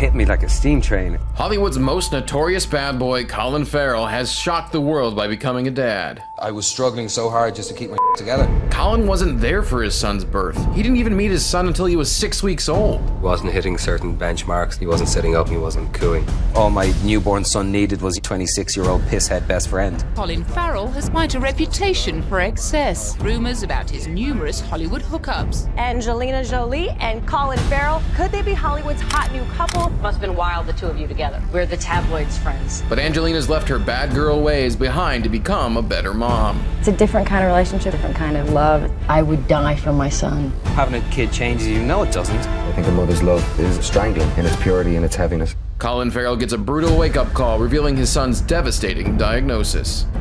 hit me like a steam train. Hollywood's most notorious bad boy, Colin Farrell, has shocked the world by becoming a dad. I was struggling so hard just to keep my together. Colin wasn't there for his son's birth. He didn't even meet his son until he was six weeks old. He wasn't hitting certain benchmarks. He wasn't sitting up. He wasn't cooing. All my newborn son needed was a 26-year-old pisshead best friend. Colin Farrell has quite a reputation for excess. Rumours about his numerous Hollywood hookups. Angelina Jolie and Colin Farrell, could they be Hollywood's hot new couple? Must have been wild, the two of you together. We're the tabloids' friends. But Angelina's left her bad girl ways behind to become a better mom. It's a different kind of relationship, different kind of love. I would die for my son. Having a kid changes you. No, it doesn't. I think a mother's love is strangling in its purity and its heaviness. Colin Farrell gets a brutal wake up call revealing his son's devastating diagnosis.